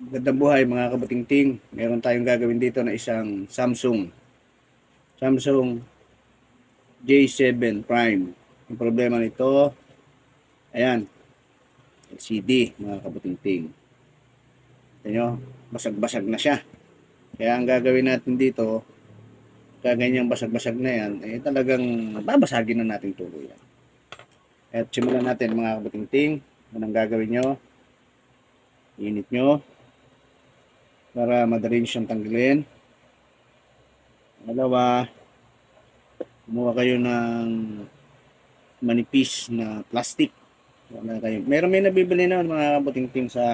Gandang buhay mga kabutingting. Meron tayong gagawin dito na isang Samsung. Samsung J7 Prime. Yung problema nito, ayan, LCD mga kabutingting. Ito nyo, basag-basag na siya. Kaya ang gagawin natin dito, kaganyang basag-basag na yan, eh talagang babasagin na natin tuloy yan. At simulan natin mga kabutingting. Anong gagawin nyo? Init nyo para madali siyang tanggalin. Dalawa, kumuha kayo ng manipis na plastic. Wala kayo. Meron may nabibili na mga kabutingting sa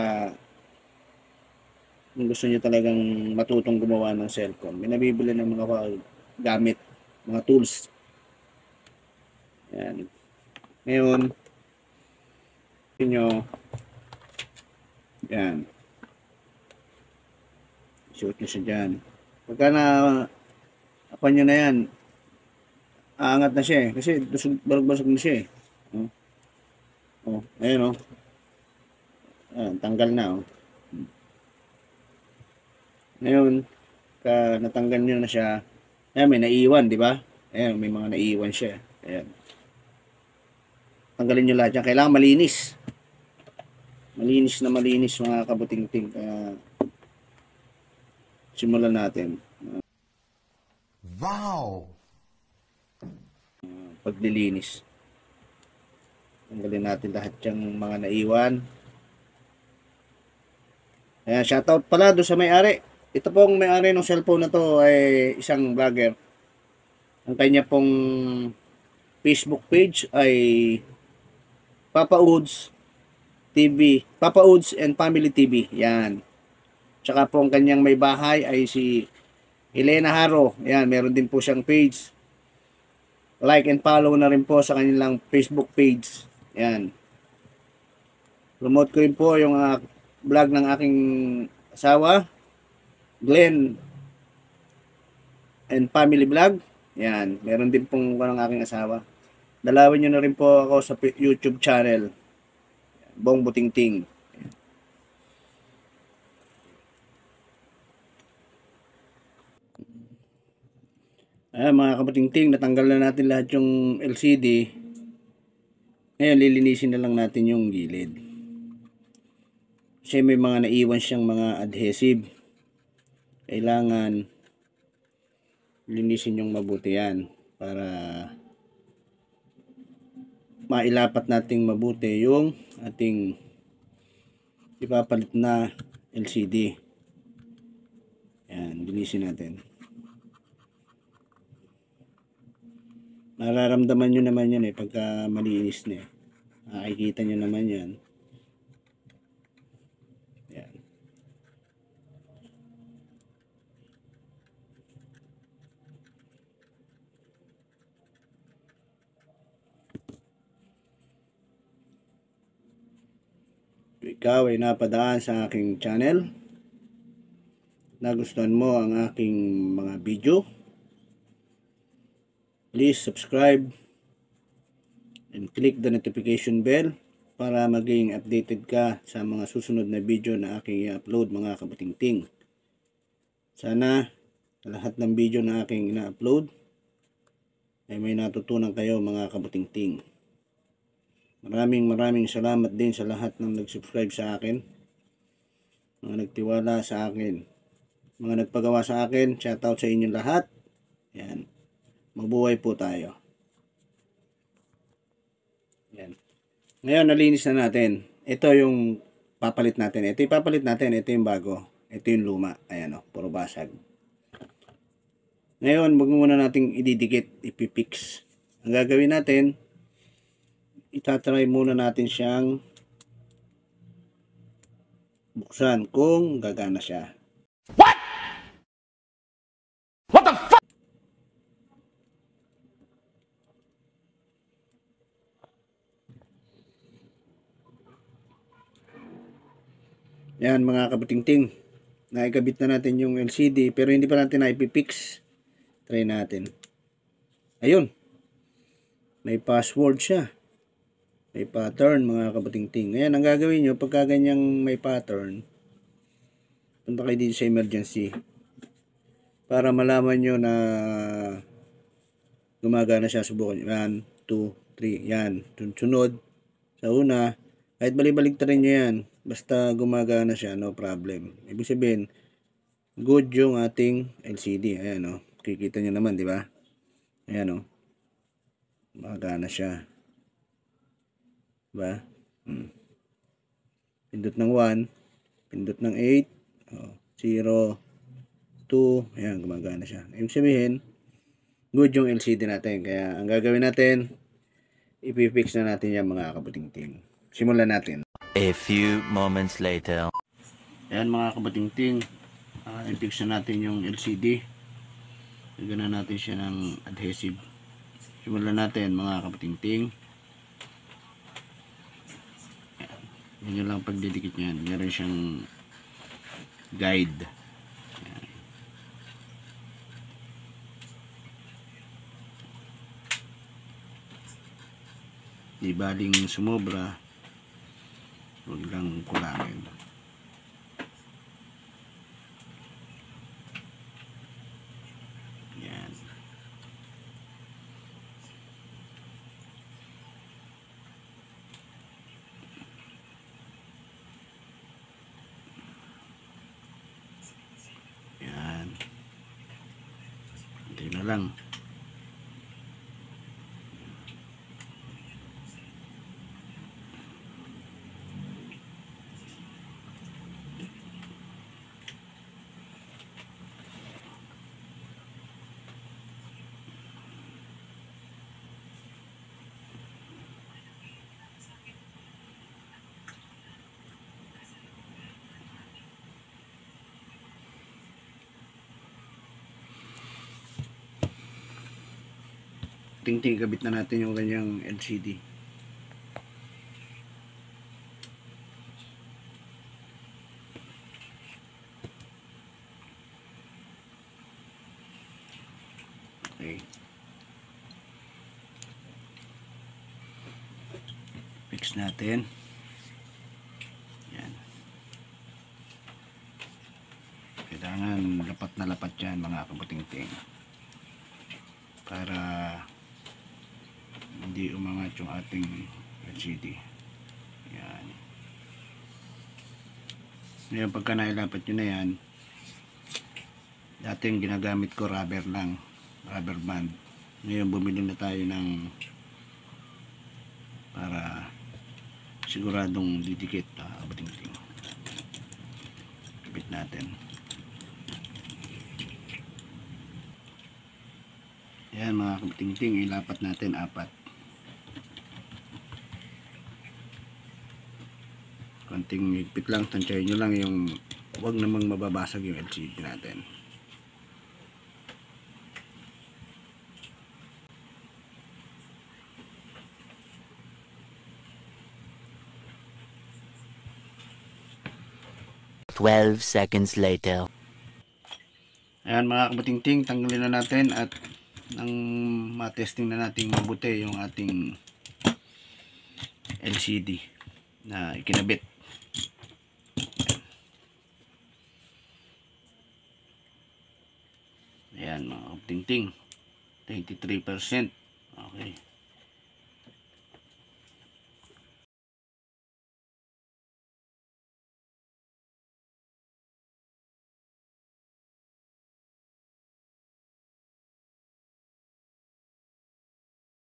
kung gusto niyo talagang matutong gumawa ng cellphone. May nabibili ng mga gamit, mga tools. Yan. Ngayon, nyo yan shoot nyo siya dyan. Pagka na ako nyo na yan aangat na siya eh. Kasi barag-basag na siya eh. Oh, oh ayun oh. Ayan, tanggal na oh. Ngayon ka natanggal nyo na siya. Ayan may naiiwan di ba? Ayan may mga naiiwan siya. Ayan. Tanggalin nyo lahat yan. Kailangan malinis. Malinis na malinis mga kabutingting. Kaya simulan natin Wow! paglilinis tanggalin natin lahat yung mga naiwan Ayan, shoutout pala doon sa may-ari. Ito pong may-ari ng cellphone na to ay isang vlogger. Ang kanya pong Facebook page ay Papa Woods TV. Papa Woods and Family TV. Yan. Tsaka po ang kanyang may bahay ay si Elena Haro. Yan, meron din po siyang page. Like and follow na rin po sa kanilang Facebook page. Yan. Promote ko rin po yung uh, vlog ng aking asawa, Glenn and Family Vlog. Yan, meron din pong ng aking asawa. Dalawin nyo na rin po ako sa YouTube channel. Bong Butingting. Ayan mga kabutingting, natanggal na natin lahat yung LCD. Ngayon, lilinisin na lang natin yung gilid. Kasi may mga naiwan siyang mga adhesive. Kailangan linisin yung mabuti yan para mailapat nating mabuti yung ating ipapalit na LCD. Yan, linisin natin. Nararamdaman nyo naman yan eh pagka malinis na eh. Nakikita nyo naman yan. Yan. ikaw ay napadaan sa aking channel nagustuhan mo ang aking mga video please subscribe and click the notification bell para maging updated ka sa mga susunod na video na aking i-upload mga kabatingting sana lahat ng video na aking ina-upload ay may natutunan kayo mga kabatingting Maraming maraming salamat din sa lahat ng nag-subscribe sa akin. Mga nagtiwala sa akin. Mga nagpagawa sa akin. Shoutout sa inyong lahat. Yan. Mabuhay po tayo. Yan. Ngayon, nalinis na natin. Ito yung papalit natin. Ito yung papalit natin. Ito yung bago. Ito yung luma. Ayan o. Puro basag. Ngayon, wag muna nating ididikit, ipipix. Ang gagawin natin, itatry muna natin siyang buksan kung gagana siya. Yan mga kabutingting. Naikabit na natin yung LCD pero hindi pa natin naipipix. Try natin. Ayun. May password siya. May pattern mga kabutingting. Ngayon ang gagawin nyo pagka ganyang may pattern. punta kayo dito sa emergency para malaman nyo na gumagana siya subukan nyo. yan 2, 3 yan sunod sa una kahit balibalik rin nyo yan basta gumagana siya no problem. Ibig sabihin good yung ating LCD ayan o kikita nyo naman di ba? Ayan o gumagana siya. Diba hmm. pindot ng 1 pindot ng 8 oh, 0 2 ayan gumagana siya. Ibig sabihin good yung LCD natin. Kaya ang gagawin natin ipifix na natin yan mga kabutingting simulan natin A few moments later. Ayan mga kabatingting, uh, na natin yung LCD. Lagyan na natin siya ng adhesive. Simulan natin mga kabatingting. Yan yung lang pagdidikit niyan. Meron siyang guide. Ayan. Di baling sumobra huwag lang kulangin yan. Yan. Hindi na lang tingting kabit na natin yung kanyang LCD okay. Fix natin. Yan. Kailangan lapat na lapat yan mga kabutingting. Para umangat yung ating LCD yan. Ngayon pagka nailapat nyo na yan dati yung ginagamit ko rubber lang rubber band. Ngayon bumili na tayo ng para siguradong didikit uh, abating-ting kapit natin. Ayan mga kabating-ting, ilapat natin apat. Konting higpit lang, tansyahin nyo lang yung huwag namang mababasag yung LCD natin. Twelve seconds later. Ayan mga kabating-ting, tanggalin na natin at nang matesting na natin mabuti yung ating LCD na ikinabit. Kabating-ting, 23%. Okay.